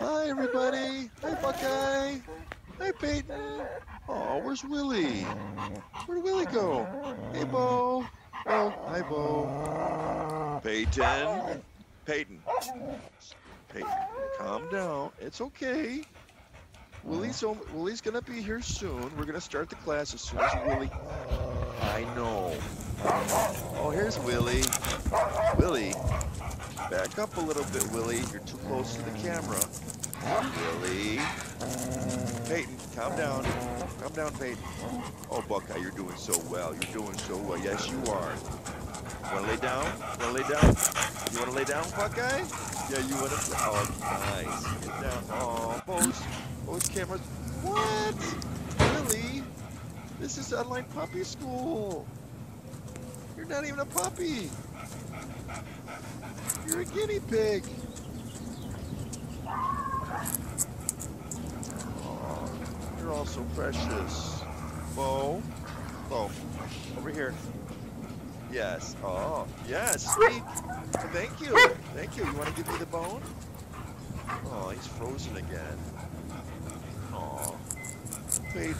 everybody. Hi, Buckeye. Hi, Peyton. Oh, where's Willie? Where'd Willie go? Hey, Bo. Oh, hi, Bo. Peyton. Peyton. Peyton, calm down. It's okay. Willie's Willie's gonna be here soon. We're gonna start the class as soon as Willie. I know. Oh, here's Willie. Willie, back up a little bit, Willie. You're too close to the camera. Willie. Peyton, calm down. Calm down, Peyton. Oh, Buckeye, you're doing so well. You're doing so well. Yes, you are. Wanna lay down? Wanna lay down? You wanna lay down, Buckeye? Yeah, you wanna. Oh, nice. Get down. Oh, Bo's, Bo's cameras. What? Really? This is online puppy school. You're not even a puppy. You're guinea pig. Oh, you're all so precious. Bo, Bo, over here. Yes. Oh, yes. Sweet. Thank you. Thank you. You want to give me the bone? Oh, he's frozen again. Oh. Wait.